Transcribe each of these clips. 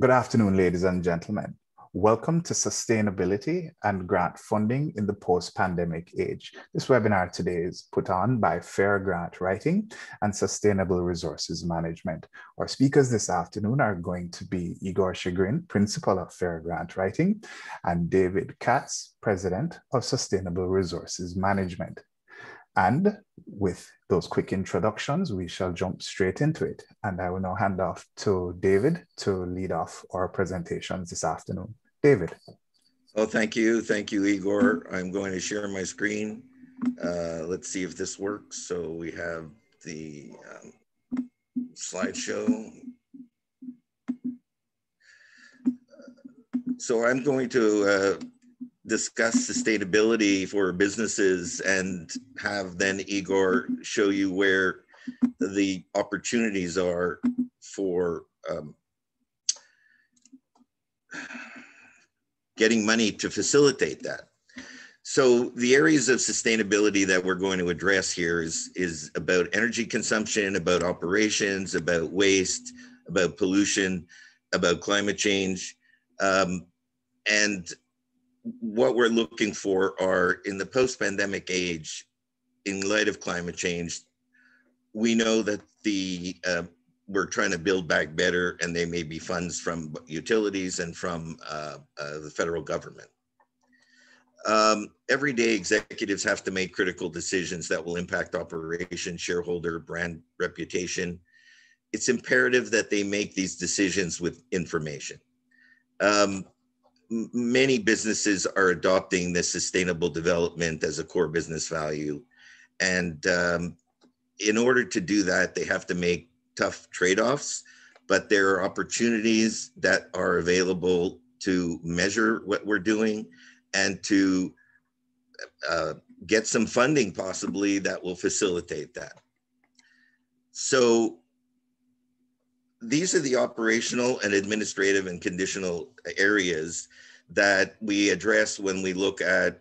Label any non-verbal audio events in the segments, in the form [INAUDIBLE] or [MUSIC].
Good afternoon, ladies and gentlemen. Welcome to Sustainability and Grant Funding in the Post-Pandemic Age. This webinar today is put on by Fair Grant Writing and Sustainable Resources Management. Our speakers this afternoon are going to be Igor Chigrin, Principal of Fair Grant Writing, and David Katz, President of Sustainable Resources Management. And with those quick introductions, we shall jump straight into it. And I will now hand off to David to lead off our presentations this afternoon. David. Oh, thank you. Thank you, Igor. I'm going to share my screen. Uh, let's see if this works. So we have the um, slideshow. So I'm going to uh, discuss sustainability for businesses and have then Igor show you where the opportunities are for um, getting money to facilitate that. So the areas of sustainability that we're going to address here is, is about energy consumption, about operations, about waste, about pollution, about climate change. Um, and what we're looking for are in the post-pandemic age, in light of climate change, we know that the uh, we're trying to build back better, and they may be funds from utilities and from uh, uh, the federal government. Um, everyday executives have to make critical decisions that will impact operation, shareholder, brand reputation. It's imperative that they make these decisions with information. Um, many businesses are adopting this sustainable development as a core business value. And um, in order to do that, they have to make tough trade offs, but there are opportunities that are available to measure what we're doing and to uh, get some funding possibly that will facilitate that. So these are the operational and administrative and conditional areas that we address when we look at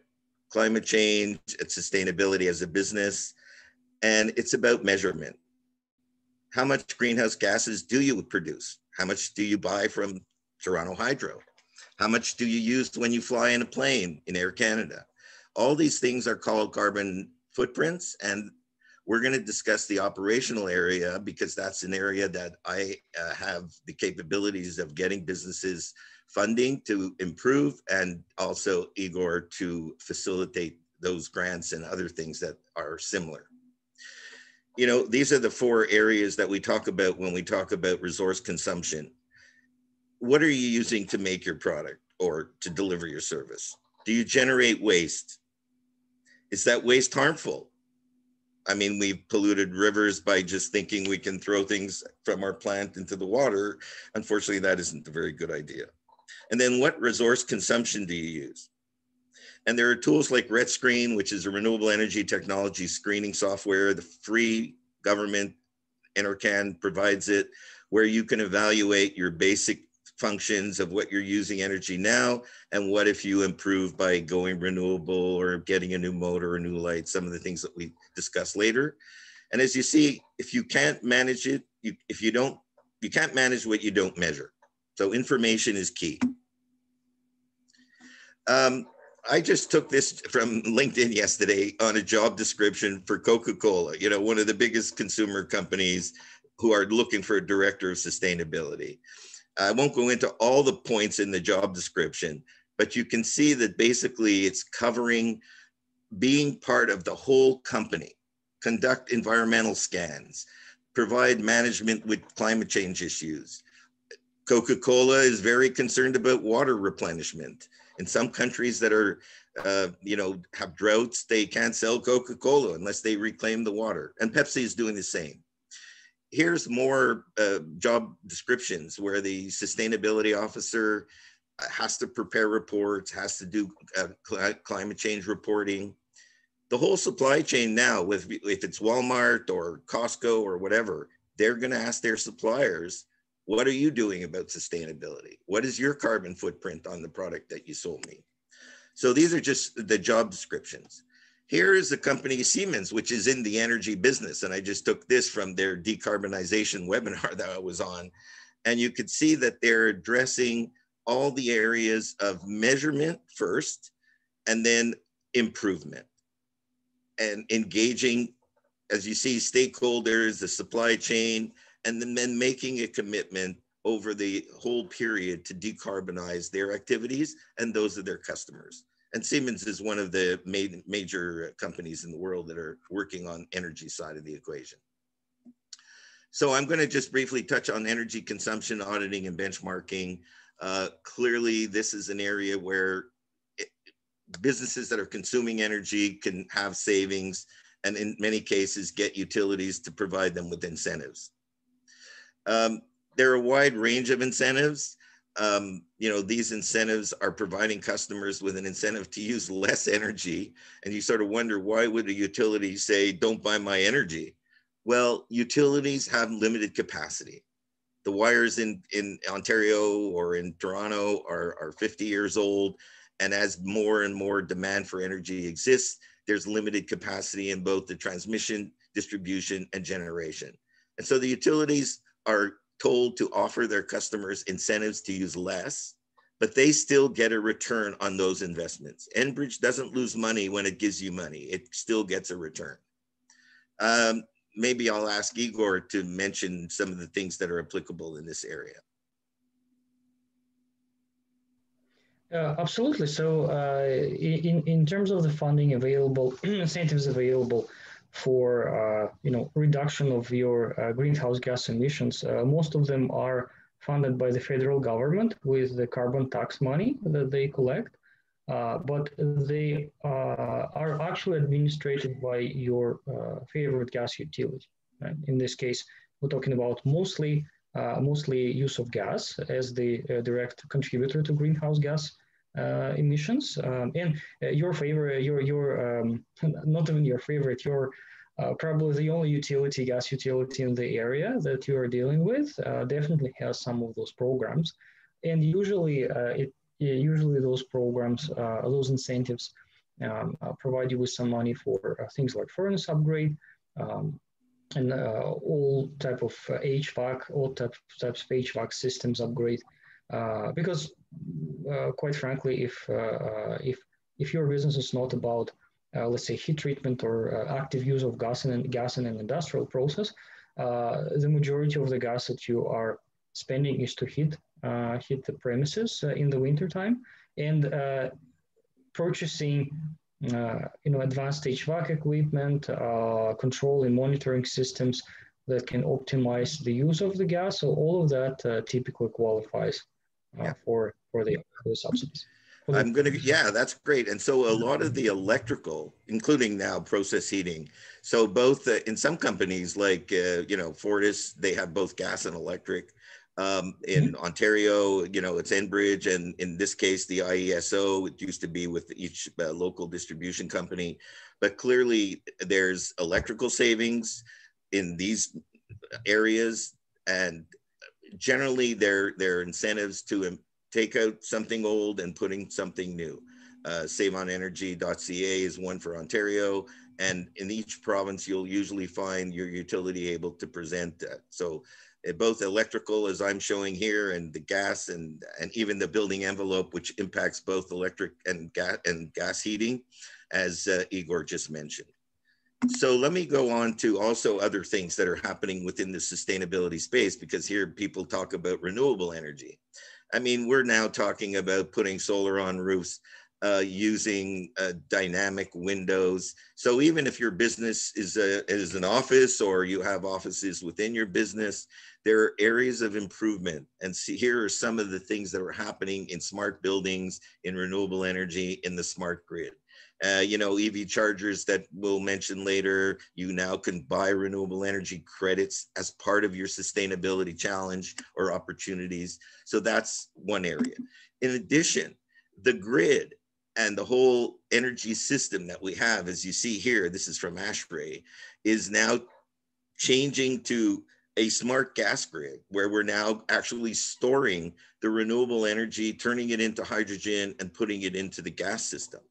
climate change, at sustainability as a business, and it's about measurement. How much greenhouse gases do you produce? How much do you buy from Toronto Hydro? How much do you use when you fly in a plane in Air Canada? All these things are called carbon footprints, and we're going to discuss the operational area because that's an area that I uh, have the capabilities of getting businesses funding to improve and also Igor to facilitate those grants and other things that are similar. You know, these are the four areas that we talk about when we talk about resource consumption. What are you using to make your product or to deliver your service? Do you generate waste? Is that waste harmful? I mean, we've polluted rivers by just thinking we can throw things from our plant into the water. Unfortunately, that isn't a very good idea. And then what resource consumption do you use? And there are tools like RETScreen, which is a renewable energy technology screening software. The free government, NRCan provides it, where you can evaluate your basic functions of what you're using energy now and what if you improve by going renewable or getting a new motor or new light, some of the things that we discuss later. And as you see, if you can't manage it, you, if you don't, you can't manage what you don't measure. So information is key. Um, I just took this from LinkedIn yesterday on a job description for Coca-Cola, you know, one of the biggest consumer companies who are looking for a director of sustainability. I won't go into all the points in the job description, but you can see that basically it's covering being part of the whole company, conduct environmental scans, provide management with climate change issues, Coca-Cola is very concerned about water replenishment. In some countries that are, uh, you know, have droughts, they can't sell Coca-Cola unless they reclaim the water. And Pepsi is doing the same. Here's more uh, job descriptions where the sustainability officer has to prepare reports, has to do uh, cl climate change reporting. The whole supply chain now, with if it's Walmart or Costco or whatever, they're going to ask their suppliers what are you doing about sustainability? What is your carbon footprint on the product that you sold me? So these are just the job descriptions. Here is the company Siemens, which is in the energy business. And I just took this from their decarbonization [LAUGHS] webinar that I was on. And you could see that they're addressing all the areas of measurement first and then improvement and engaging, as you see, stakeholders, the supply chain, and then, then making a commitment over the whole period to decarbonize their activities and those of their customers. And Siemens is one of the major companies in the world that are working on energy side of the equation. So I'm going to just briefly touch on energy consumption auditing and benchmarking. Uh, clearly, this is an area where it, businesses that are consuming energy can have savings and in many cases get utilities to provide them with incentives. Um, there are a wide range of incentives. Um, you know, these incentives are providing customers with an incentive to use less energy. And you sort of wonder why would a utility say, don't buy my energy? Well, utilities have limited capacity. The wires in, in Ontario or in Toronto are, are 50 years old. And as more and more demand for energy exists, there's limited capacity in both the transmission, distribution, and generation. And so the utilities are told to offer their customers incentives to use less, but they still get a return on those investments. Enbridge doesn't lose money when it gives you money, it still gets a return. Um, maybe I'll ask Igor to mention some of the things that are applicable in this area. Uh, absolutely. So, uh, in in terms of the funding available, [CLEARS THROAT] incentives available for uh, you know reduction of your uh, greenhouse gas emissions. Uh, most of them are funded by the federal government with the carbon tax money that they collect, uh, but they uh, are actually administered by your uh, favorite gas utility. In this case, we're talking about mostly mostly use of gas as the direct contributor to greenhouse gas uh, emissions. Um, and uh, your favorite, your your um, [LAUGHS] not even your favorite, your uh, probably the only utility, gas utility in the area that you are dealing with, uh, definitely has some of those programs. And usually, uh, it usually those programs, uh, those incentives, um, provide you with some money for things like furnace upgrade. Um, and all type of HVAC, all type, types of HVAC systems upgrade, because uh, quite frankly, if uh, uh, if if your business is not about let's say heat treatment or active use of gas in gas in an industrial process, the majority of the gas that you are spending is to heat heat the premises in the winter time and purchasing uh, you know, advanced HVAC equipment, uh, control and monitoring systems that can optimize the use of the gas. So all of that uh, typically qualifies yeah. for for the, for the subsidies. I'm going to, yeah, that's great. And so a lot of the electrical, including now process heating. So both uh, in some companies like, uh, you know, Fortis, they have both gas and electric. Um, in mm-hmm. Ontario, you know, it's Enbridge. And in this case, the IESO, it used to be with each uh, local distribution company. But clearly there's electrical savings in these areas. And generally their there are incentives to take out something old and putting something new. Uh, SaveOnEnergy.ca is one for Ontario, and in each province, you'll usually find your utility able to present that. So uh, both electrical, as I'm showing here, and the gas, and and even the building envelope, which impacts both electric and gas and gas heating, as uh, Igor just mentioned. So let me go on to also other things that are happening within the sustainability space, because here people talk about renewable energy. I mean, we're now talking about putting solar on roofs, uh, using uh, dynamic windows. So even if your business is, a, is an office or you have offices within your business, there are areas of improvement. And see, here are some of the things that are happening in smart buildings, in renewable energy, in the smart grid. Uh, you know, EV chargers that we'll mention later. You now can buy renewable energy credits as part of your sustainability challenge or opportunities. So that's one area. In addition, the grid and the whole energy system that we have, as you see here, this is from ASHRAE, is now changing to a smart gas grid where we're now actually storing the renewable energy, turning it into hydrogen and putting it into the gas system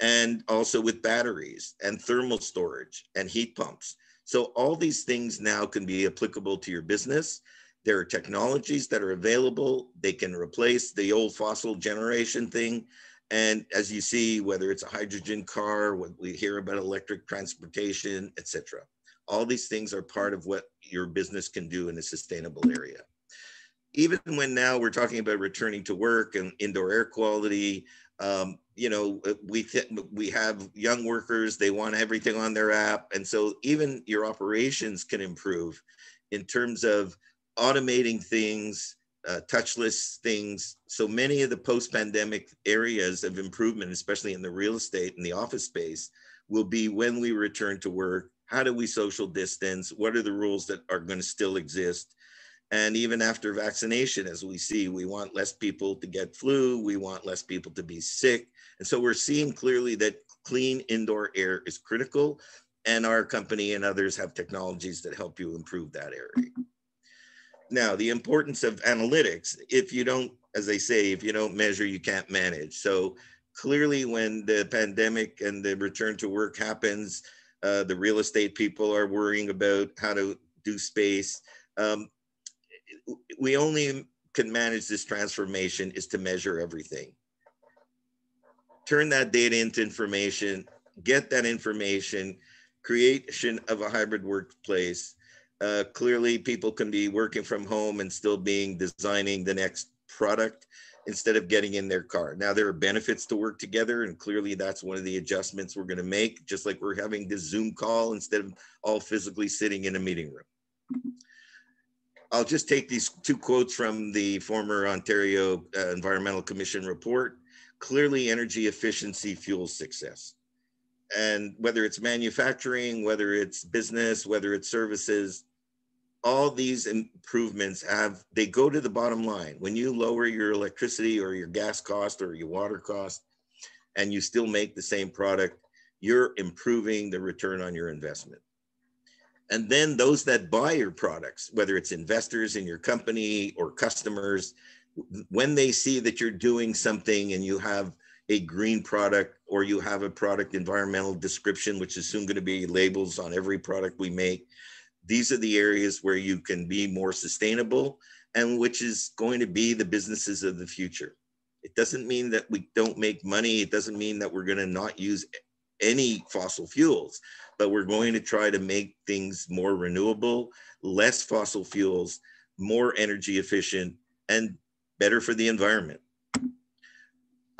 and also with batteries and thermal storage and heat pumps. So all these things now can be applicable to your business. There are technologies that are available. They can replace the old fossil generation thing. And as you see, whether it's a hydrogen car, what we hear about electric transportation, etc. All these things are part of what your business can do in a sustainable area. Even when now we're talking about returning to work and indoor air quality, um, you know, we th- we have young workers; they want everything on their app, and so even your operations can improve in terms of automating things, uh, touchless things. So many of the post-pandemic areas of improvement, especially in the real estate and the office space, will be when we return to work. How do we social distance? What are the rules that are going to still exist? And even after vaccination, as we see, we want less people to get flu, we want less people to be sick. And so we're seeing clearly that clean indoor air is critical, and our company and others have technologies that help you improve that area. Now, the importance of analytics, if you don't, as they say, if you don't measure, you can't manage. So clearly, when the pandemic and the return to work happens, uh, the real estate people are worrying about how to do space. Um, we only can manage this transformation is to measure everything. Turn that data into information, get that information, creation of a hybrid workplace. Uh, clearly, people can be working from home and still being designing the next product instead of getting in their car. Now, there are benefits to work together, and clearly that's one of the adjustments we're going to make, just like we're having this Zoom call instead of all physically sitting in a meeting room. I'll just take these two quotes from the former Ontario uh, Environmental Commission report. Clearly, energy efficiency fuels success. And whether it's manufacturing, whether it's business, whether it's services, all these improvements have, they go to the bottom line. When you lower your electricity or your gas cost or your water cost, and you still make the same product, you're improving the return on your investment. And then those that buy your products, whether it's investors in your company or customers, when they see that you're doing something and you have a green product or you have a product environmental description, which is soon going to be labels on every product we make, these are the areas where you can be more sustainable and which is going to be the businesses of the future. It doesn't mean that we don't make money. It doesn't mean that we're going to not use any fossil fuels, but we're going to try to make things more renewable, less fossil fuels, more energy efficient, and better for the environment.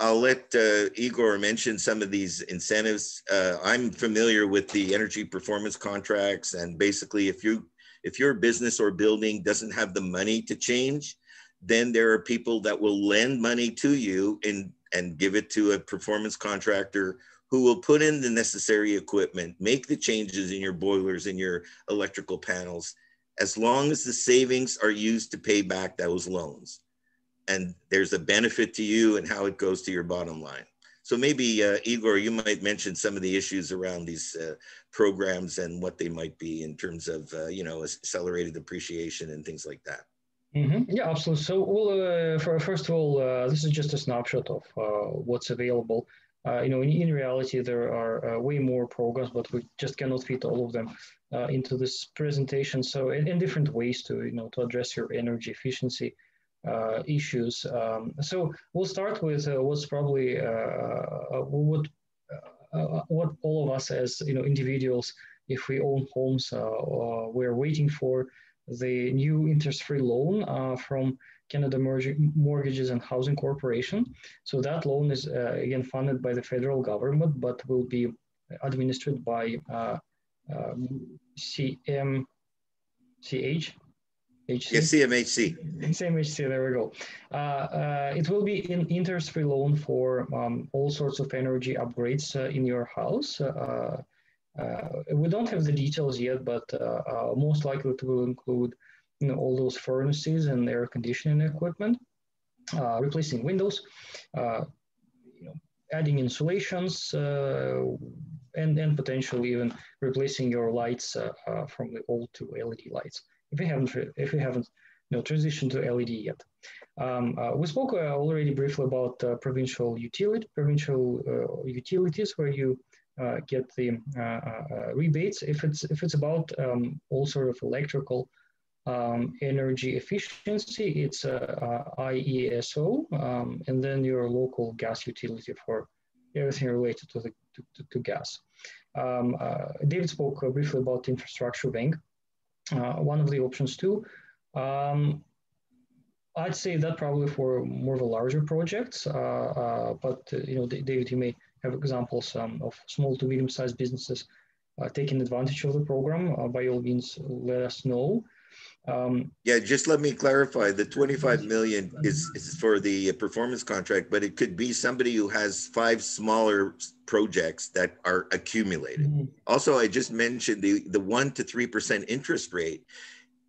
I'll let uh, Igor mention some of these incentives. Uh, I'm familiar with the energy performance contracts, and basically, if you if your business or building doesn't have the money to change, then there are people that will lend money to you and and give it to a performance contractor who will put in the necessary equipment, make the changes in your boilers and your electrical panels, as long as the savings are used to pay back those loans. And there's a benefit to you and how it goes to your bottom line. So maybe uh, Igor, you might mention some of the issues around these uh, programs and what they might be in terms of, uh, you know, accelerated depreciation and things like that. Mm-hmm. Yeah, absolutely. So, well, uh, for, first of all, uh, this is just a snapshot of uh, what's available. Uh, you know, in, in, reality, there are uh, way more programs, but we just cannot fit all of them uh, into this presentation. So, in, in, different ways to you know to address your energy efficiency uh, issues. Um, so, we'll start with uh, what's probably uh, what what all of us as you know individuals, if we own homes, we're waiting for the new interest-free loan from Canada Mortgages and Housing Corporation. So that loan is uh, again funded by the federal government, but will be administered by uh, um, CMCH. HC? Yes, CMHC. CMHC, there we go. Uh, uh, it will be an interest-free loan for um, all sorts of energy upgrades uh, in your house. Uh, we don't have the details yet, but most likely it will include you know, all those furnaces and air conditioning equipment, uh, replacing windows, uh, you know, adding insulations, uh, and, and potentially even replacing your lights uh, uh, from the old to LED lights. If you haven't, if you haven't, you know, transitioned to LED yet. Um, uh, we spoke already briefly about provincial utility, provincial utilities, where you get the rebates. If it's if it's about um, all sort of electrical um, energy efficiency, it's a IESO, um, and then your local gas utility for everything related to, the, to, to gas. Um, uh, David spoke uh, briefly about infrastructure bank. Uh, one of the options too. Um, I'd say that probably for more of a larger projects, uh, uh, but you know, David, you may have examples um, of small to medium-sized businesses taking advantage of the program. by all means, let us know. Um, yeah, just let me clarify. The 25 million is, is for the performance contract, but it could be somebody who has five smaller projects that are accumulated. Mm-hmm. Also, I just mentioned the, the one to 3% interest rate.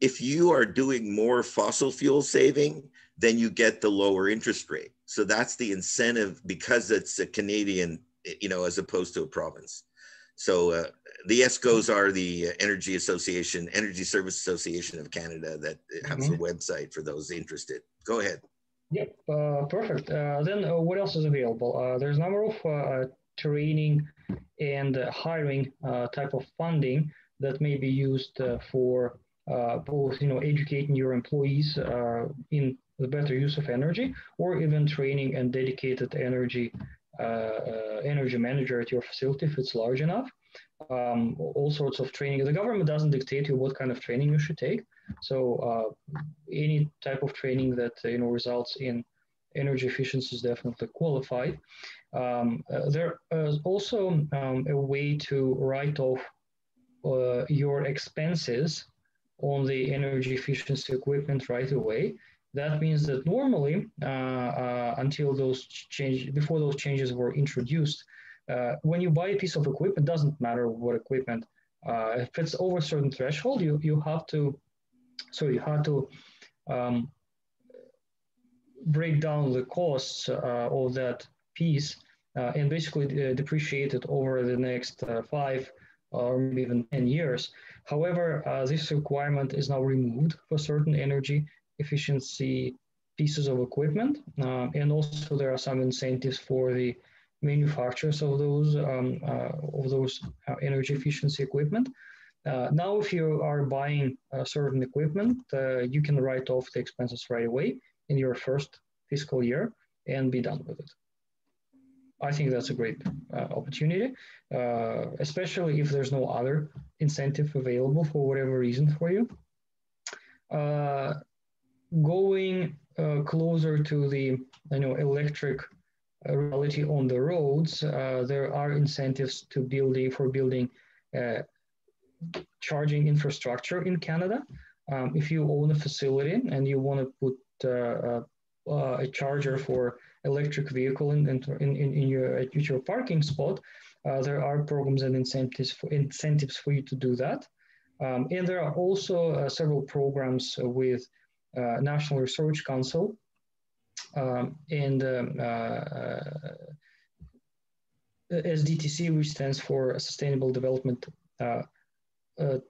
If you are doing more fossil fuel saving, then you get the lower interest rate. So that's the incentive because it's a Canadian, you know, as opposed to a province. So uh, the ESCOs are the Energy Association, Energy Service Association of Canada that has mm-hmm. a website for those interested. Go ahead. Yep, uh, perfect. Uh, then uh, what else is available? Uh, there's a number of uh, training and hiring type of funding that may be used for both, you know, educating your employees in the better use of energy, or even training and dedicated energy uh, energy manager at your facility if it's large enough. Um, all sorts of training. The government doesn't dictate you what kind of training you should take. So uh, any type of training that you know results in energy efficiency is definitely qualified. Um, uh, there is also um, a way to write off uh, your expenses on the energy efficiency equipment right away. That means that normally, uh, uh, until those change, before those changes were introduced, uh, when you buy a piece of equipment, doesn't matter what equipment, uh, if it's over a certain threshold, you you have to, so you have to um, break down the costs uh, of that piece uh, and basically depreciate it over the next five or maybe even 10 years. However, this requirement is now removed for certain energy efficiency pieces of equipment. Uh, and also there are some incentives for the manufacturers of those, um, uh, of those uh, energy efficiency equipment. Uh, now, if you are buying certain equipment, you can write off the expenses right away in your first fiscal year and be done with it. I think that's a great uh, opportunity, uh, especially if there's no other incentive available for whatever reason for you going uh, closer to the you know electric reality on the roads, uh, there are incentives to building for building uh, charging infrastructure in Canada. Um, if you own a facility and you want to put uh, uh, a charger for electric vehicle in, in, in, in your, your parking spot, there are programs and incentives for, incentives for you to do that. Um, and there are also several programs with uh, National Research Council um, and um, uh, uh, SDTC, which stands for Sustainable Development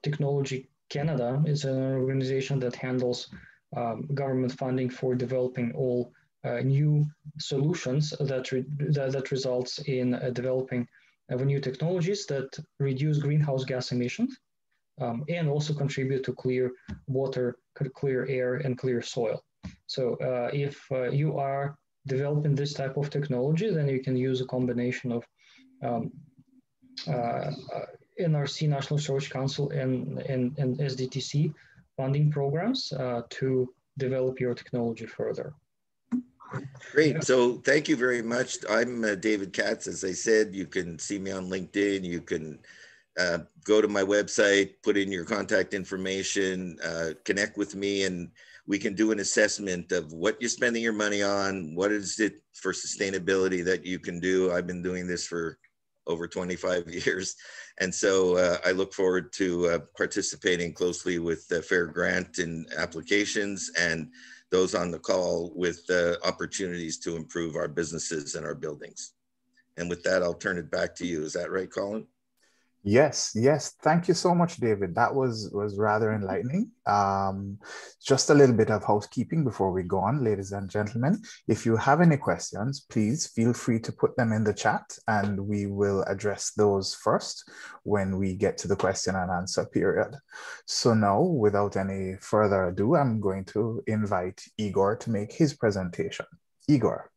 Technology Canada, is an organization that handles um, government funding for developing all uh, new solutions that, re that, that, results in uh, developing uh, new technologies that reduce greenhouse gas emissions um, and also contribute to clear water, clear air, and clear soil. So uh, if uh, you are developing this type of technology, then you can use a combination of um, uh, NRC, National Research Council, and, and, and SDTC funding programs to develop your technology further. Great. So thank you very much. I'm uh, David Katz. As I said, you can see me on LinkedIn. You can uh, go to my website, put in your contact information, uh, connect with me, and we can do an assessment of what you're spending your money on. What is it for sustainability that you can do? I've been doing this for over 25 [LAUGHS] years. And so uh, I look forward to uh, participating closely with the FAIR grant and applications and those on the call with uh, opportunities to improve our businesses and our buildings. And with that, I'll turn it back to you. Is that right, Colin? Yes, yes. Thank you so much, David. That was was rather enlightening. Um, just a little bit of housekeeping before we go on, ladies and gentlemen. If you have any questions, please feel free to put them in the chat, and we will address those first when we get to the question and answer period. So now, without any further ado, I'm going to invite Igor to make his presentation. Igor.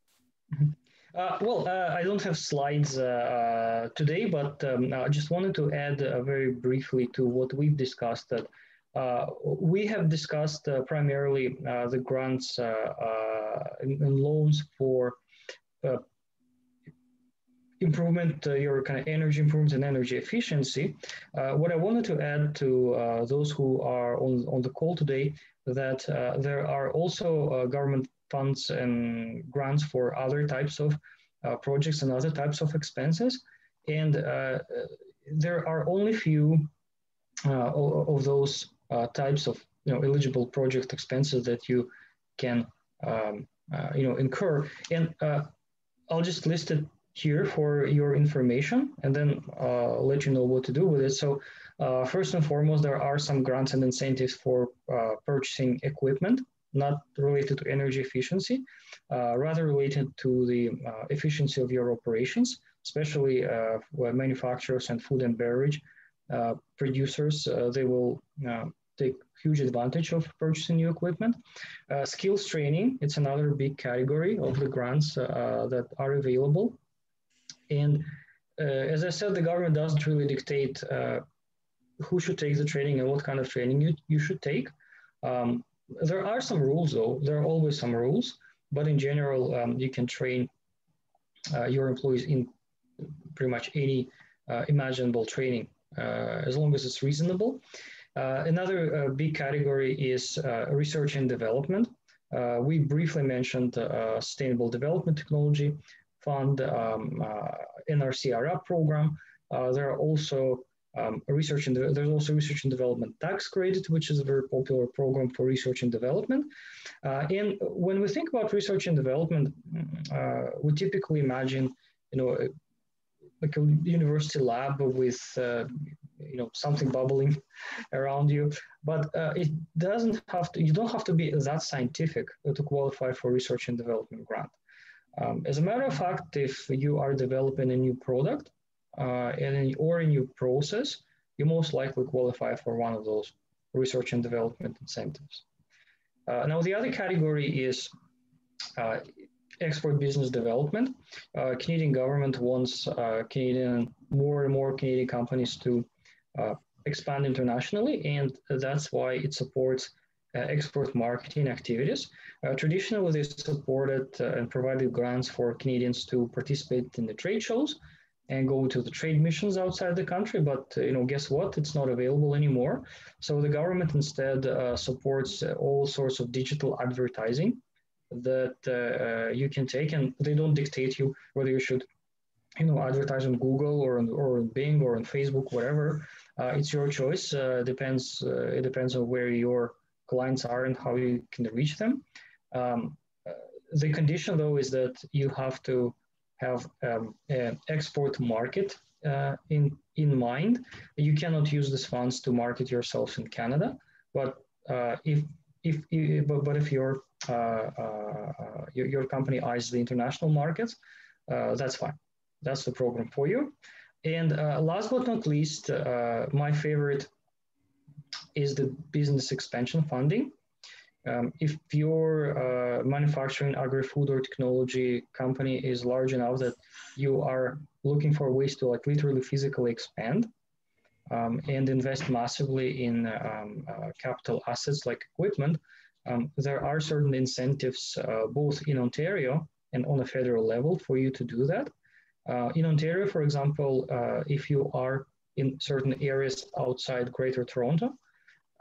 Mm -hmm. Uh, well, uh, I don't have slides uh, uh today, but um, I just wanted to add uh, very briefly to what we've discussed that uh, we have discussed primarily the grants and, and, loans for improvement, your kind of energy improvements and energy efficiency. what I wanted to add to those who are on, on the call today that there are also government funds and grants for other types of uh, projects and other types of expenses. And uh, there are only few uh, of those uh, types of you know, eligible project expenses that you can um, uh, you know, incur. And I'll just list it here for your information and then let you know what to do with it. So first and foremost, there are some grants and incentives for purchasing equipment not related to energy efficiency, uh, rather related to the uh, efficiency of your operations, especially uh, manufacturers and food and beverage uh, producers. Uh, they will uh, take huge advantage of purchasing new equipment. skills training, it's another big category of the grants that are available. And as I said, the government doesn't really dictate who should take the training and what kind of training you, you should take. Um, there are some rules though. There are always some rules, but in general, um, you can train uh, your employees in pretty much any uh, imaginable training uh, as long as it's reasonable. Uh, another uh, big category is research and development. we briefly mentioned Sustainable Development Technology Fund, um, NRC-IRAP program. there are also um, research and there's also research and development tax credit, which is a very popular program for research and development. Uh, and when we think about research and development, uh, we typically imagine, you know, like a university lab with, uh, you know, something bubbling [LAUGHS] around you. But uh, it doesn't have to. You don't have to be that scientific to qualify for research and development grant. Um, as a matter of fact, if you are developing a new product, uh, and or in your process, you most likely qualify for one of those research and development incentives. Uh, now, the other category is uh, export business development. Uh, Canadian government wants uh, Canadian more and more Canadian companies to uh, expand internationally, and that's why it supports export marketing activities. traditionally, they supported and provided grants for Canadians to participate in the trade shows and go to the trade missions outside the country. But uh, you know, guess what? It's not available anymore. So the government instead uh, supports uh, all sorts of digital advertising that uh, you can take, and they don't dictate you whether you should, you know, advertise on Google or on, or on Bing or on Facebook, whatever. Uh, it's your choice. Uh, depends. it depends on where your clients are and how you can reach them. Um, the condition, though, is that you have to have um, an export market uh, in, in mind. You cannot use these funds to market yourself in Canada, but uh, if, if, but, but if your, uh, uh, your, your, company eyes the international markets, uh, that's fine. That's the program for you. And last but not least, my favorite is the business expansion funding. Um, if your uh, manufacturing, agri-food or technology company is large enough that you are looking for ways to like literally physically expand um, and invest massively in um, uh, capital assets like equipment, um, there are certain incentives uh, both in Ontario and on a federal level for you to do that. Uh, in Ontario, for example, uh, if you are in certain areas outside Greater Toronto,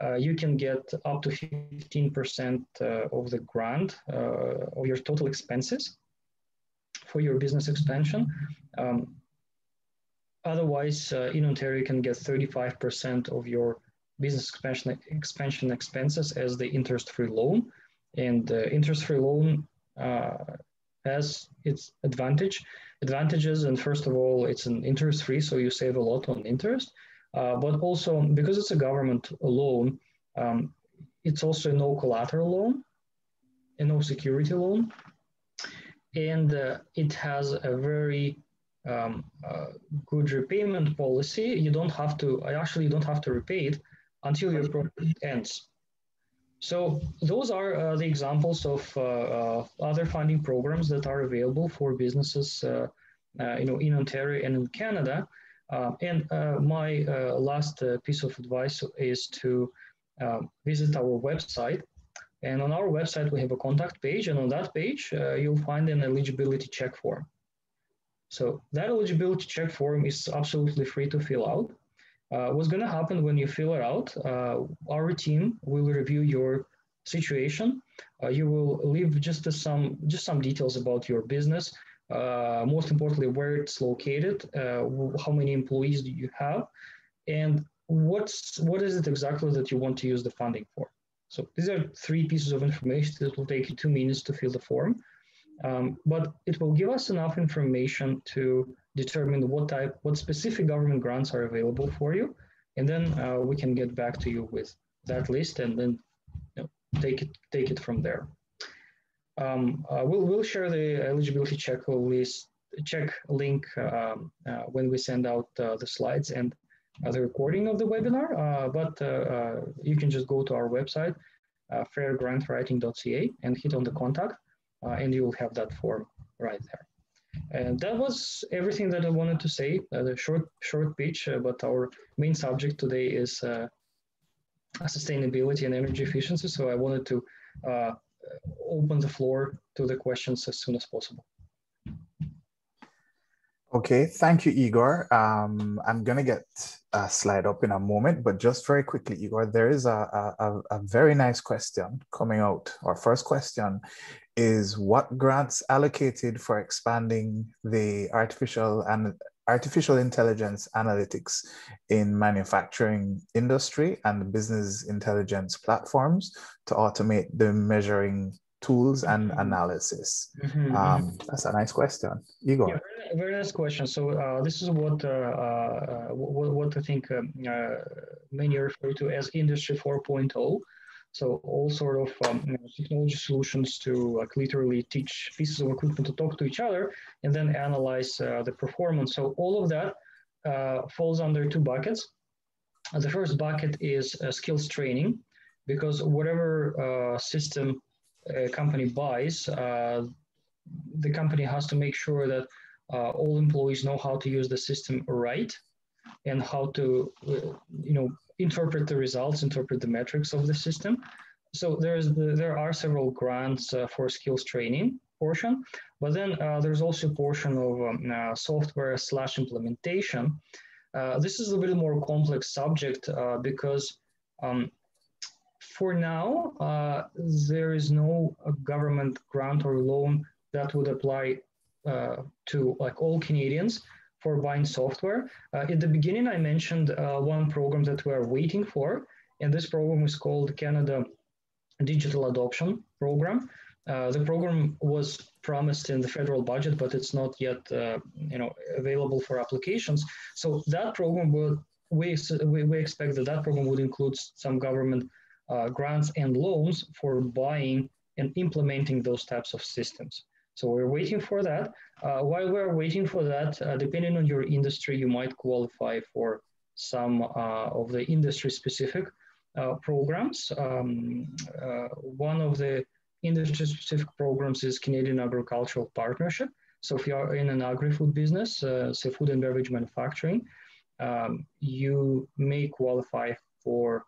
uh, you can get up to 15% uh, of the grant uh, of your total expenses for your business expansion. Um, otherwise, uh, in Ontario, you can get 35% of your business expansion, expansion expenses as the interest-free loan. And the interest-free loan has its advantage advantages. And first of all, it's an interest free, so you save a lot on interest. Uh, but also because it's a government loan, um, it's also a no collateral loan, a no security loan, and uh, it has a very um, uh, good repayment policy. You don't have to. Actually, you don't have to repay it until your project ends. So those are uh, the examples of uh, uh, other funding programs that are available for businesses, uh, you know, in Ontario and in Canada. Uh, and my last piece of advice is to visit our website. And on our website, we have a contact page, and on that page, you'll find an eligibility check form. So that eligibility check form is absolutely free to fill out. Uh, what's going to happen when you fill it out? Uh, our team will review your situation. Uh, you will leave just some just some details about your business. Uh, most importantly, where it's located, uh, how many employees do you have, and what's what is it exactly that you want to use the funding for. So these are three pieces of information that will take you two minutes to fill the form. Um, but it will give us enough information to determine what type, what specific government grants are available for you. And then uh, we can get back to you with that list and then you know, take, it, take it from there. Um, uh, we'll, we'll share the eligibility check list, check link um, uh, when we send out uh, the slides and the recording of the webinar, uh, but uh, you can just go to our website, fairgrantwriting.ca and hit on the contact uh, and you will have that form right there. And that was everything that I wanted to say. Uh, the short, short pitch, uh, but our main subject today is uh, sustainability and energy efficiency. So I wanted to uh, open the floor to the questions as soon as possible. Okay, thank you, Igor. Um, I'm going to get a slide up in a moment, but just very quickly, Igor, there is a, a, a very nice question coming out. Our first question is what grants allocated for expanding the artificial and artificial intelligence analytics in manufacturing industry and business intelligence platforms to automate the measuring tools and mm-hmm. analysis? Mm-hmm. Um, that's a nice question. Igor. Yeah, very, very nice question. So uh, this is what, uh, uh, what, what I think um, uh, many refer to as Industry 4.0. So all sort of um, you know, technology solutions to like literally teach pieces of equipment to talk to each other and then analyze uh, the performance. So all of that uh, falls under two buckets. Uh, the first bucket is uh, skills training, because whatever uh, system a company buys, uh, the company has to make sure that all employees know how to use the system right and how to, you know, interpret the results, interpret the metrics of the system. So there's the, there are several grants uh, for skills training portion, but then uh, there's also a portion of um, uh, software slash implementation. Uh, this is a little more complex subject uh, because um, for now, there is no government grant or loan that would apply to like all Canadians for buying software. Uh, in the beginning, I mentioned uh, one program that we are waiting for, and this program is called Canada Digital Adoption Program. Uh, the program was promised in the federal budget, but it's not yet, uh, you know, available for applications. So that program would we, we, we expect that that program would include some government uh, grants and loans for buying and implementing those types of systems. So we're waiting for that. Uh, while we're waiting for that, uh, depending on your industry, you might qualify for some uh, of the industry specific uh, programs. Um, uh, one of the industry specific programs is Canadian Agricultural Partnership. So if you are in an agri-food business, uh, say food and beverage manufacturing, um, you may qualify for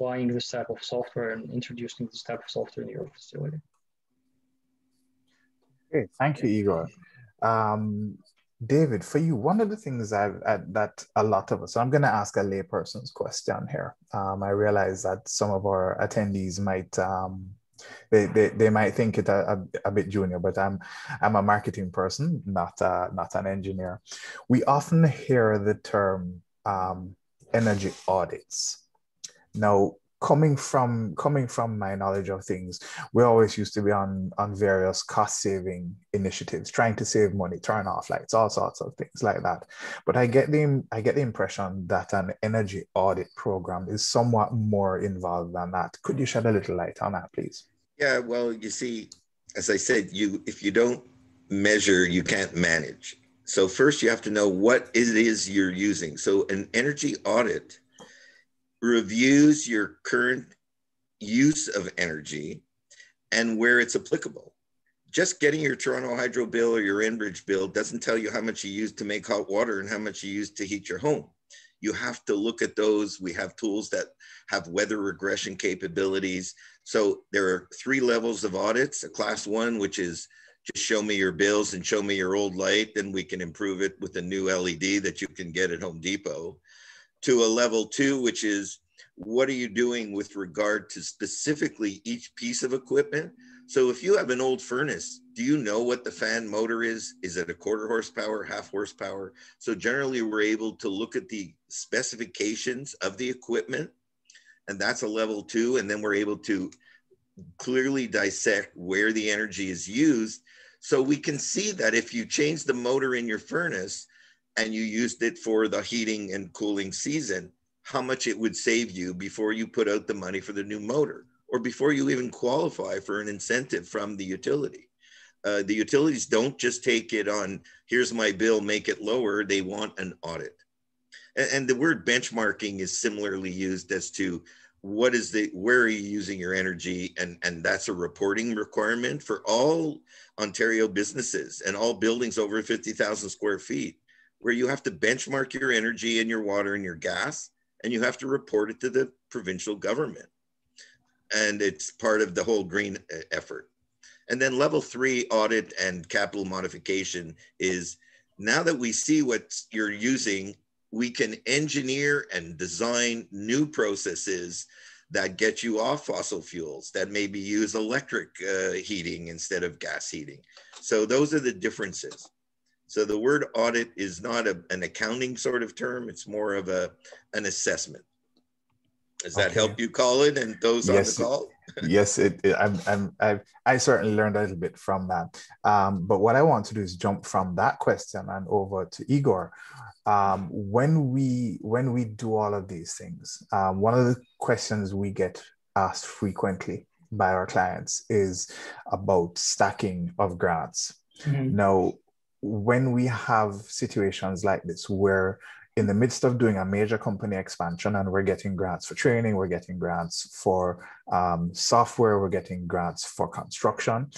buying this type of software and introducing this type of software in your facility. Great, thank you, Igor. Um, David, for you, one of the things I've that a lot of us, so I'm going to ask a layperson's question here. Um, I realize that some of our attendees might um, they, they, they might think it a, a, a, bit junior, but I'm I'm a marketing person, not a, not an engineer. We often hear the term um, energy audits. Now, coming from coming from my knowledge of things, we always used to be on on various cost saving initiatives, trying to save money, turn off lights, all sorts of things like that. But I get the I get the impression that an energy audit program is somewhat more involved than that. Could you shed a little light on that, please? Yeah, well, you see, as I said, you if you don't measure, you can't manage. So first you have to know what it is you're using. So an energy audit reviews your current use of energy and where it's applicable. Just getting your Toronto Hydro bill or your Enbridge bill doesn't tell you how much you use to make hot water and how much you use to heat your home. You have to look at those. We have tools that have weather regression capabilities. So there are three levels of audits a class one, which is just show me your bills and show me your old light, then we can improve it with a new LED that you can get at Home Depot. To a level two, which is what are you doing with regard to specifically each piece of equipment? So if you have an old furnace, do you know what the fan motor is? Is it a quarter horsepower, half horsepower? So generally we're able to look at the specifications of the equipment and that's a level two. And then we're able to clearly dissect where the energy is used. So we can see that if you change the motor in your furnace and you used it for the heating and cooling season, how much it would save you before you put out the money for the new motor or before you even qualify for an incentive from the utility. Uh, the utilities don't just take it on, here's my bill, make it lower. They want an audit. And, and the word benchmarking is similarly used as to what is the where are you using your energy and and that's a reporting requirement for all ontario businesses and all buildings over 50000 square feet where you have to benchmark your energy and your water and your gas and you have to report it to the provincial government and it's part of the whole green uh, effort and then level three audit and capital modification is now that we see what you're using we can engineer and design new processes that get you off fossil fuels that maybe use electric uh, heating instead of gas heating. So those are the differences. So the word audit is not a, an accounting sort of term. It's more of a, an assessment. Does that okay. help you call it and those yes, on the call? [LAUGHS] yes, it, it, I'm, I'm, I, I certainly learned a little bit from that. Um, but what I want to do is jump from that question and over to Igor um, when we when we do all of these things, um, one of the questions we get asked frequently by our clients is about stacking of grants. Mm-hmm. Now, when we have situations like this where in the midst of doing a major company expansion and we're getting grants for training we're getting grants for um, software we're getting grants for construction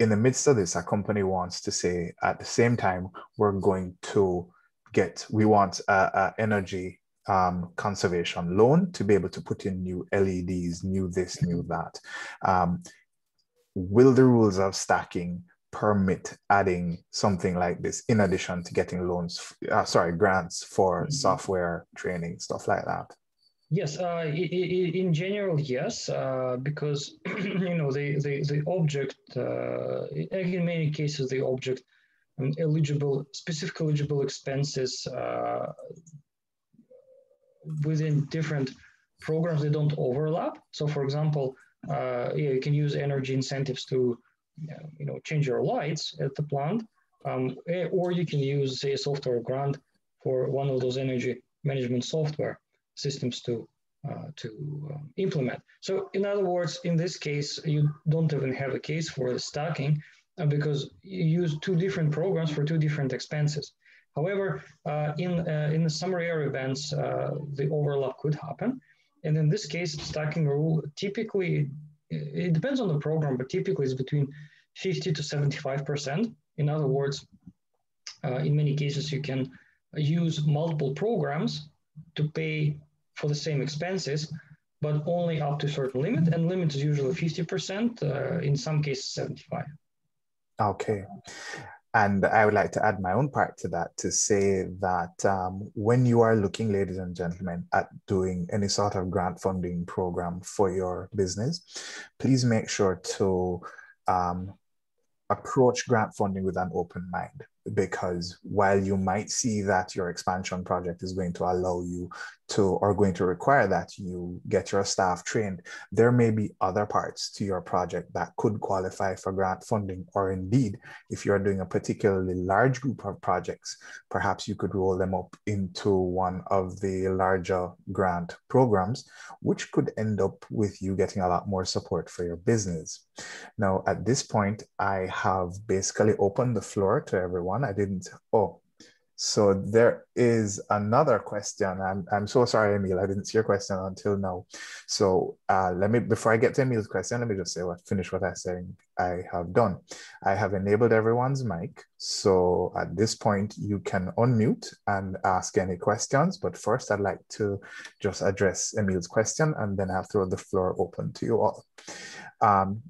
in the midst of this a company wants to say at the same time we're going to get, we want a, a energy um, conservation loan to be able to put in new LEDs, new this, new that. Um, will the rules of stacking permit adding something like this in addition to getting loans, uh, sorry, grants for mm-hmm. software training, stuff like that? Yes, uh, in general, yes, uh, because [CLEARS THROAT] you know the the, the object uh, in many cases the object and eligible, specific eligible expenses uh, within different programs, they don't overlap. So for example, uh, yeah, you can use energy incentives to you know, change your lights at the plant, um, eh, or you can use say a software grant for one of those energy management software systems to uh, to um, implement. So in other words, in this case, you don't even have a case for the stacking uh, because you use two different programs for two different expenses. However, uh, in, uh, in the summer air events, uh, the overlap could happen. And in this case, stacking rule typically, it depends on the program, but typically it's between 50 to 75%. In other words, uh, in many cases, you can use multiple programs to pay for the same expenses, but only up to a certain limit. And limit is usually 50%, uh, in some cases 75. Okay. And I would like to add my own part to that to say that um, when you are looking, ladies and gentlemen, at doing any sort of grant funding program for your business, please make sure to um, approach grant funding with an open mind. Because while you might see that your expansion project is going to allow you to or going to require that you get your staff trained there may be other parts to your project that could qualify for grant funding. Or indeed if you're doing a particularly large group of projects perhaps you could roll them up into one of the larger grant programs which could end up with you getting a lot more support for your business. Now at this point i have basically opened the floor to everyone. I didn't oh so there is another question. I'm, I'm so sorry, Emil. I didn't see your question until now. So uh, let me, before I get to Emil's question, let me just say what, finish what I said I have done. I have enabled everyone's mic. So at this point, you can unmute and ask any questions. But first, I'd like to just address Emil's question and then I'll throw the floor open to you all. Um,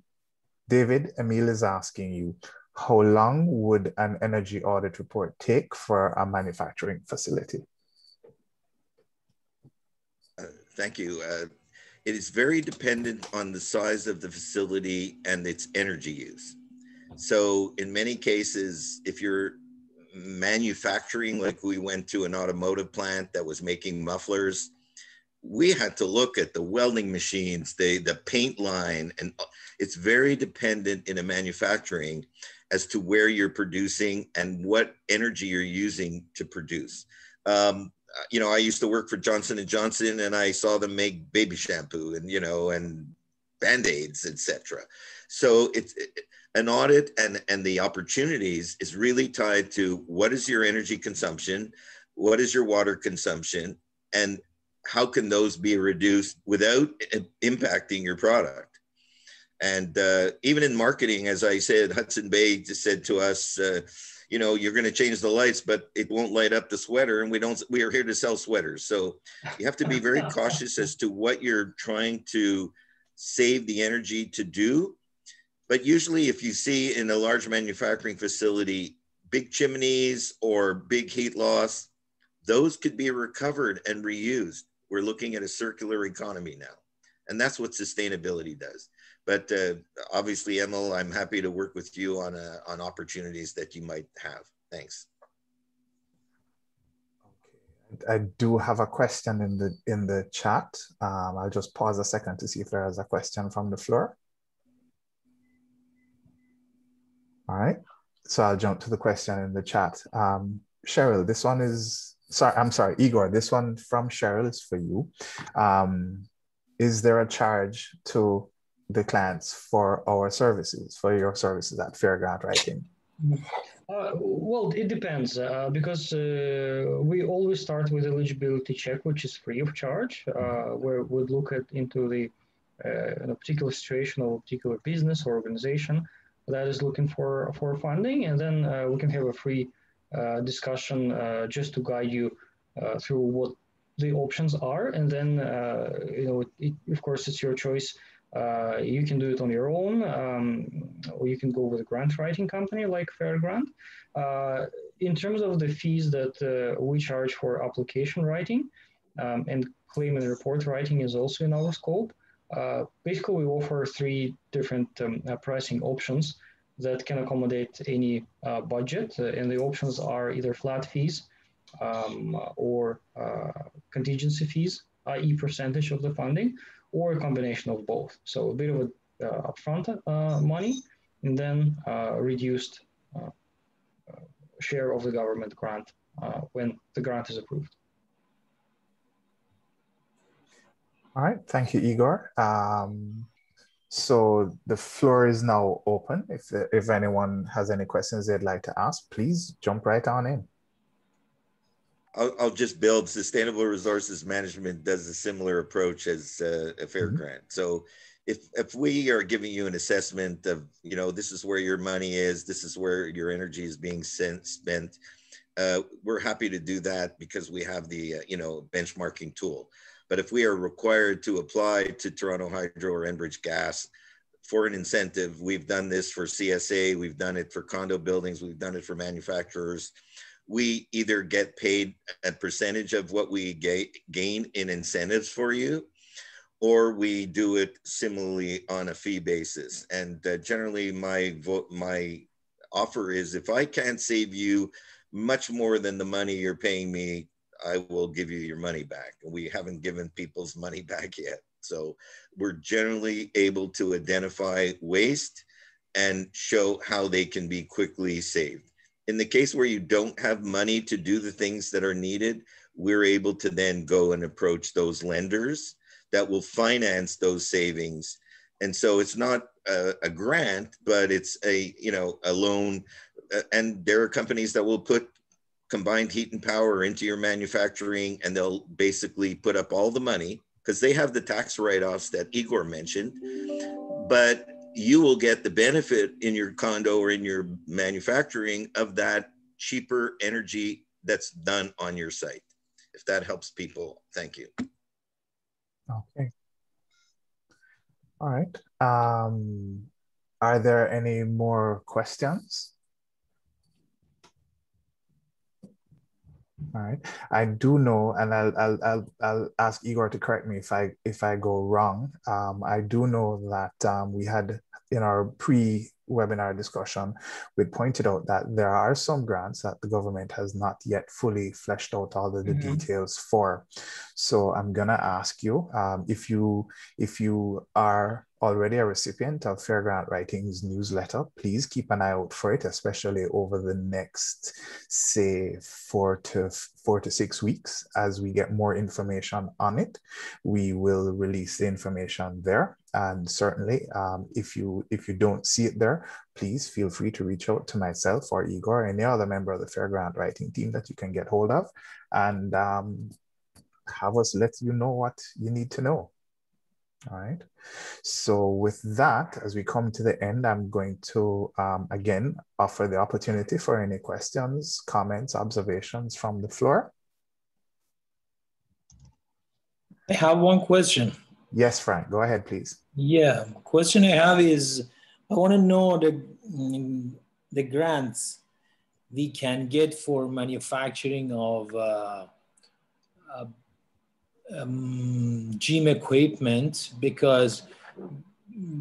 David, Emil is asking you, how long would an energy audit report take for a manufacturing facility? Uh, thank you. Uh, it is very dependent on the size of the facility and its energy use. So in many cases, if you're manufacturing, like we went to an automotive plant that was making mufflers, we had to look at the welding machines, the, the paint line, and it's very dependent in a manufacturing as to where you're producing and what energy you're using to produce. Um, you know, I used to work for Johnson and Johnson, and I saw them make baby shampoo and you know and band aids, etc. So it's it, an audit and and the opportunities is really tied to what is your energy consumption, what is your water consumption, and how can those be reduced without impacting your product. And uh, even in marketing, as I said, Hudson Bay just said to us, uh, you know, you're going to change the lights, but it won't light up the sweater. And we don't, we are here to sell sweaters. So you have to be very [LAUGHS] cautious as to what you're trying to save the energy to do. But usually, if you see in a large manufacturing facility, big chimneys or big heat loss, those could be recovered and reused. We're looking at a circular economy now. And that's what sustainability does but uh, obviously, Emil, I'm happy to work with you on uh, on opportunities that you might have. Thanks. Okay, I do have a question in the in the chat. Um, I'll just pause a second to see if there is a question from the floor. All right, so I'll jump to the question in the chat. Um, Cheryl, this one is sorry. I'm sorry, Igor. This one from Cheryl is for you. Um, is there a charge to the clients for our services, for your services at Fair Grant Writing? Uh, well, it depends uh, because uh, we always start with eligibility check, which is free of charge, uh, where we look at into the uh, a particular situation or particular business or organization that is looking for for funding, and then uh, we can have a free discussion just to guide you through what the options are, and then you know, it, of course, it's your choice uh, you can do it on your own, um, or you can go with a grant writing company like Fair Grant. Uh, in terms of the fees that uh, we charge for application writing um, and claim and report writing is also in our scope. Uh, basically, we offer three different um, uh, pricing options that can accommodate any uh, budget, and the options are either flat fees um, or contingency fees, i.e., percentage of the funding or a combination of both. So a bit of a uh, upfront uh, money and then uh, reduced uh, uh, share of the government grant uh, when the grant is approved. All right, thank you, Igor. Um, so the floor is now open. If, if anyone has any questions they'd like to ask, please jump right on in. I'll, I'll, just build sustainable resources management does a similar approach as uh, a fair mm-hmm. grant. So if, if we are giving you an assessment of, you know, this is where your money is, this is where your energy is being sent, spent, uh, we're happy to do that because we have the, uh, you know, benchmarking tool. But if we are required to apply to Toronto Hydro or Enbridge Gas for an incentive, we've done this for CSA, we've done it for condo buildings, we've done it for manufacturers we either get paid a percentage of what we ga- gain in incentives for you, or we do it similarly on a fee basis. And uh, generally, my vote, my offer is if I can't save you much more than the money you're paying me, I will give you your money back. And we haven't given people's money [LAUGHS] back yet. So we're generally able to identify waste and show how they can be quickly saved. In the case where you don't have money to do the things that are needed, we're able to then go and approach those lenders that will finance those savings. And so it's not a, a grant, but it's a, you know, a loan. And there are companies that will put combined heat and power into your manufacturing and they'll basically put up all the money because they have the tax write-offs that Igor mentioned. But you will get the benefit in your condo or in your manufacturing of that cheaper energy that's done on your site. If that helps people, thank you. Okay. All right. Um, are there any more questions? All right. I do know, and I'll, I'll, I'll, I'll ask Igor to correct me if I if I go wrong. Um, I do know that um, we had in our pre webinar discussion, we pointed out that there are some grants that the government has not yet fully fleshed out all of the mm-hmm. details for. So I'm gonna ask you um, if you if you are already a recipient of Fair Grant Writing's newsletter, please keep an eye out for it, especially over the next, say, four to four to six weeks. As we get more information on it, we will release the information there. And certainly, um, if you if you don't see it there, please feel free to reach out to myself or Igor or any other member of the Fair Grant Writing team that you can get hold of, and um, have us let you know what you need to know. All right. So with that, as we come to the end, I'm going to, um, again, offer the opportunity for any questions, comments, observations from the floor. I have one question. Yes, Frank, go ahead, please. Yeah, question I have is, I want to know the, the grants we can get for manufacturing of uh, uh, um, gym equipment because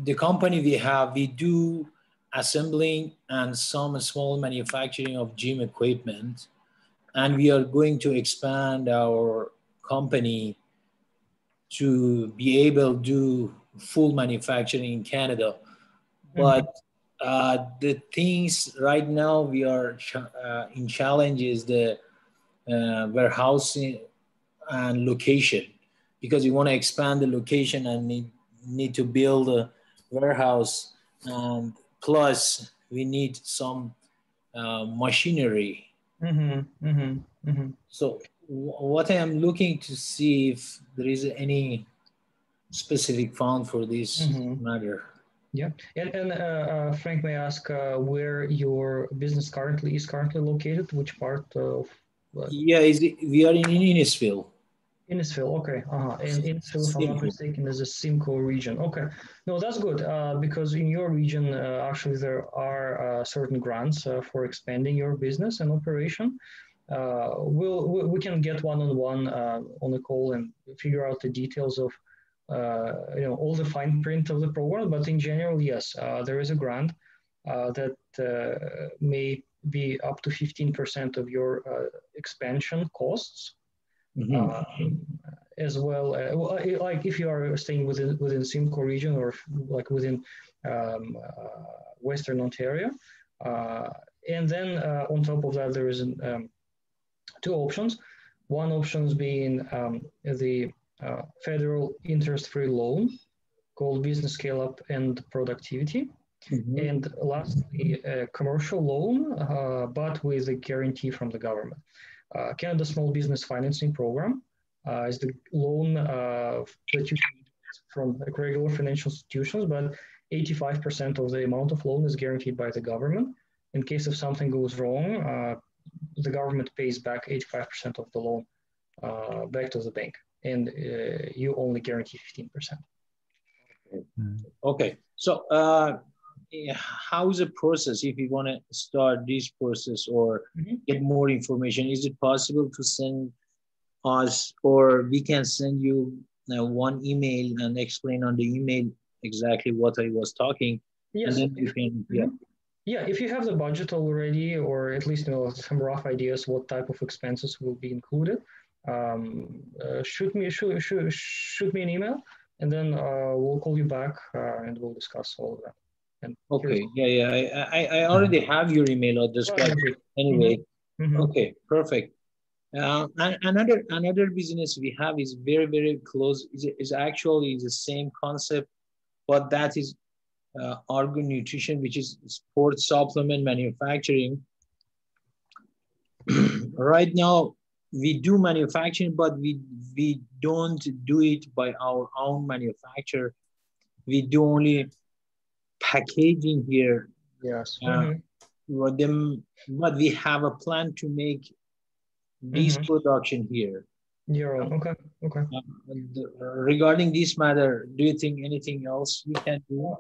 the company we have, we do assembling and some small manufacturing of gym equipment. And we are going to expand our company to be able to do full manufacturing in Canada. But uh, the things right now we are ch- uh, in challenge is the uh, warehousing and location because you want to expand the location and need, need to build a warehouse and plus we need some uh, machinery mm-hmm, mm-hmm, mm-hmm. so w- what i am looking to see if there is any specific fund for this mm-hmm. matter yeah and, and uh, uh, frank may ask uh, where your business currently is currently located which part of yeah is it, we are in Innisfil Innisfil, okay. Uh-huh. And Innisfil, if I'm not mistaken, is a Simcoe region. Okay. No, that's good uh, because in your region, uh, actually, there are uh, certain grants uh, for expanding your business and operation. Uh, we'll, we can get one-on-one uh, on the call and figure out the details of you know all the fine print of the program. But in general, yes, there is a grant that may be up to 15% of your expansion costs Mm-hmm. Uh, as well, uh, well, uh, like if you are staying within within Simcoe region or like within um, uh, Western Ontario, uh, and then uh, on top of that there is an, um, two options. One option is being um, the federal interest-free loan called Business Scale Up and Productivity. Mm-hmm. And lastly, a commercial loan, but with a guarantee from the government. Uh, Canada Small Business Financing Program uh, is the loan uh, that you can from regular financial institutions, but 85% of the amount of loan is guaranteed by the government. In case if something goes wrong, uh, the government pays back 85% of the loan uh, back to the bank, and uh, you only guarantee 15%. Okay, so how's the process? If you want to start this process or mm-hmm. get more information is it possible to send us or we can send you uh, one email and explain on the email exactly what i was talking? Yes. and then you can yeah. Yeah, if you have the budget already, or at least you know some rough ideas what type of expenses will be included, um, uh, shoot me shoot, shoot, shoot me an email, and then uh, we'll call you back uh, and we'll discuss all of that. And okay, yeah, yeah, I, I, I already have your email address, but anyway, mm -hmm. okay, perfect. Uh, another another business we have is very very close. is, is actually the same concept, but that is uh, Argo Nutrition, which is sports supplement manufacturing. [CLEARS THROAT] right now, we do manufacturing, but we we don't do it by our own manufacturer. We do only packaging here. Yes. Uh, mm -hmm. them, but we have a plan to make this mm-hmm. production here. Your own. Okay. Okay. Uh, regarding this matter, do you think anything else we can do?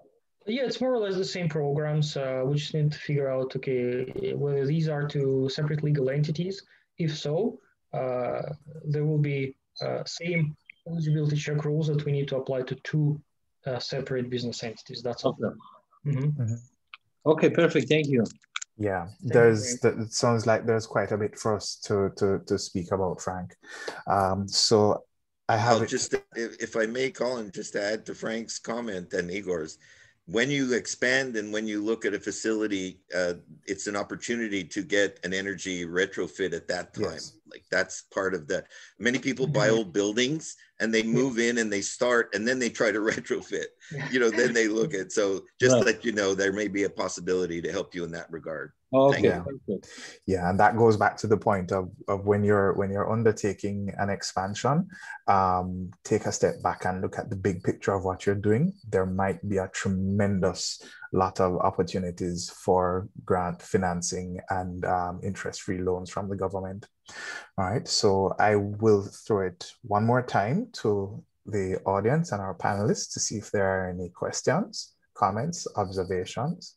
Yeah, it's more or less the same programs. Uh, we just need to figure out, okay, whether these are two separate legal entities. If so, uh, there will be uh, same eligibility check rules that we need to apply to two uh, separate business entities. That's all. Okay. Mm-hmm. Mm-hmm. okay, perfect. Thank you. Yeah, there's that it sounds like there's quite a bit for us to to to speak about, Frank. Um, so I have well, just if, if I may, Colin, just to add to Frank's comment and Igor's, when you expand and when you look at a facility, uh, it's an opportunity to get an energy retrofit at that time. Yes. Like that's part of that. Many people buy mm-hmm. old buildings and they move in and they start and then they try to [LAUGHS] retrofit. You know, then they look at. So just right. let you know there may be a possibility to help you in that regard. Okay. Yeah. yeah, and that goes back to the point of, of when you're when you're undertaking an expansion, um, take a step back and look at the big picture of what you're doing. There might be a tremendous lot of opportunities for grant financing and um, interest-free loans from the government. All right, so I will throw it one more time to the audience and our panelists to see if there are any questions, comments, observations.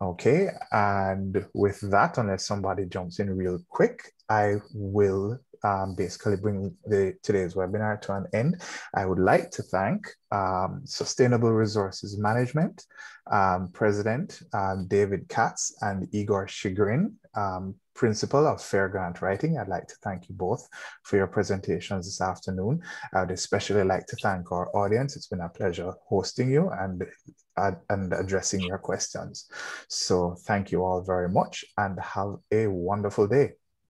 Okay, and with that, unless somebody jumps in real quick, I will um, basically bring the today's webinar to an end. I would like to thank um, Sustainable Resources Management um, President um, David Katz and Igor Chigrin, um, Principal of Fair Grant Writing. I'd like to thank you both for your presentations this afternoon. I would especially like to thank our audience. It's been a pleasure hosting you and and addressing your questions. So thank you all very much and have a wonderful day.